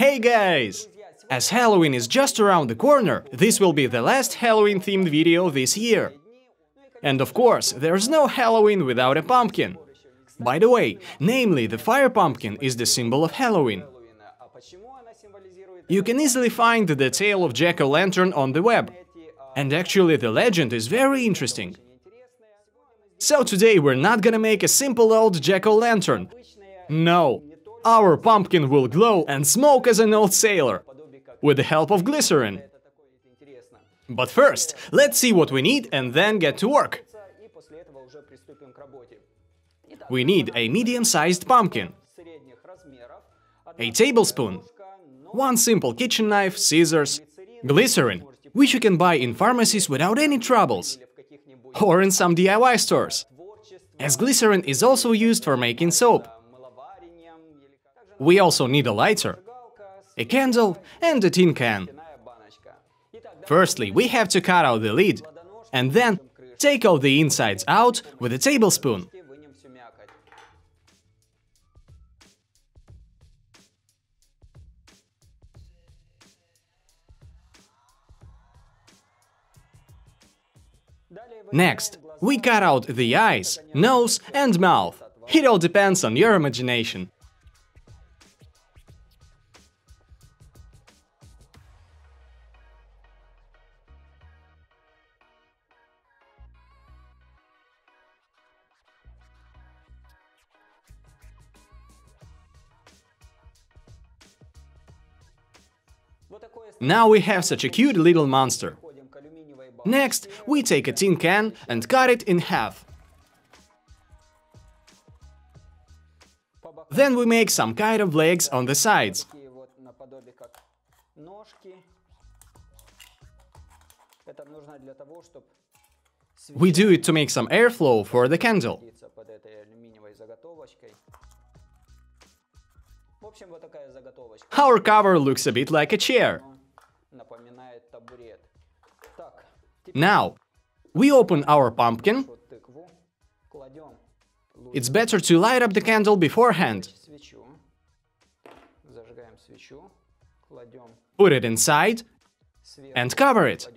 Hey guys! As Halloween is just around the corner, this will be the last Halloween themed video this year. And of course, there's no Halloween without a pumpkin. By the way, namely, the fire pumpkin is the symbol of Halloween. You can easily find the tale of Jack-o'-lantern on the web. And actually, the legend is very interesting. So today we're not gonna make a simple old jack-o'-lantern. No, our pumpkin will glow and smoke as an old sailor, with the help of glycerin. But first, let's see what we need and then get to work. We need a medium-sized pumpkin, a tablespoon, one simple kitchen knife, scissors, glycerin, which you can buy in pharmacies without any troubles, or in some DIY stores, as glycerin is also used for making soap. We also need a lighter, a candle and a tin can. Firstly, we have to cut out the lid, and then take all the insides out with a tablespoon. Next, we cut out the eyes, nose and mouth. It all depends on your imagination. Now we have such a cute little monster. Next, we take a tin can and cut it in half. Then we make some kind of legs on the sides. We do it to make some airflow for the candle. Our cover looks a bit like a chair. Now, we open our pumpkin. It's better to light up the candle beforehand. Put it inside and cover it.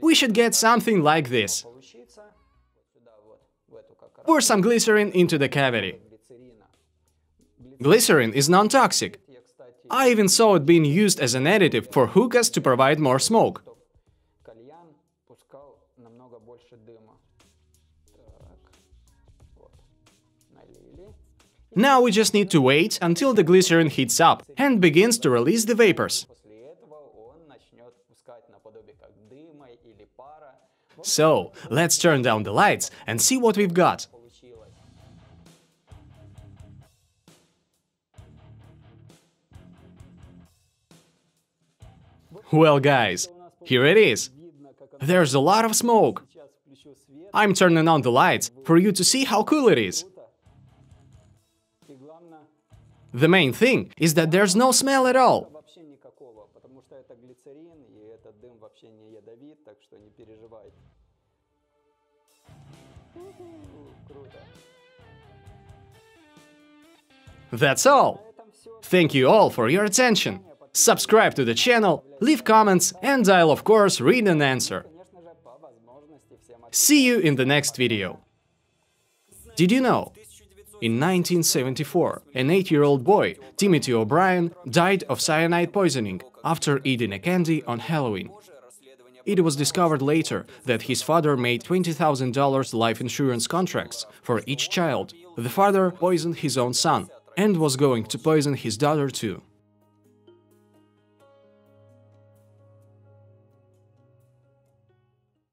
We should get something like this. Pour some glycerin into the cavity. Glycerin is non-toxic. I even saw it being used as an additive for hookahs to provide more smoke. Now we just need to wait until the glycerin heats up and begins to release the vapors. So, let's turn down the lights and see what we've got. Well, guys, here it is. There's a lot of smoke. I'm turning on the lights for you to see how cool it is. The main thing is that there's no smell at all. That's all. Thank you all for your attention subscribe to the channel, leave comments, and I'll of course read and answer. See you in the next video. Did you know? In 1974, an 8-year-old boy, Timothy O'Bryan, died of cyanide poisoning after eating a candy on Halloween. It was discovered later that his father made $20,000 life insurance contracts for each child. The father poisoned his own son and was going to poison his daughter too.